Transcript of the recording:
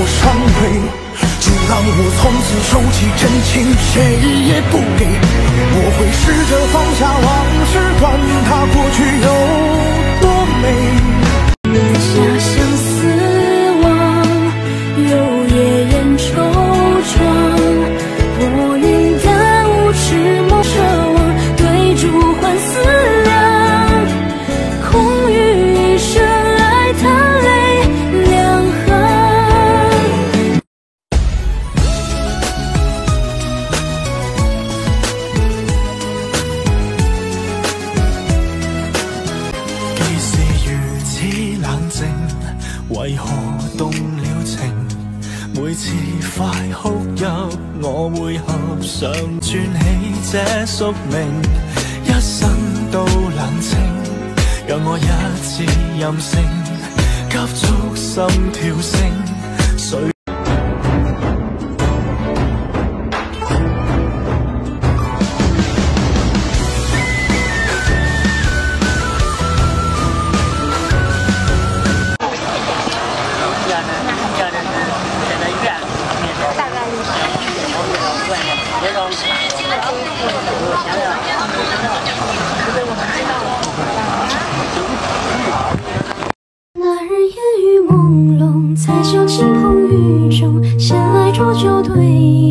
我伤悲，就让我从此收起真情，谁也不。为何动了情？每次快哭泣，我会合上转起这宿命，一生都冷清。让我一次任性，急速心跳声。在秋晴风雨中，闲来浊酒对。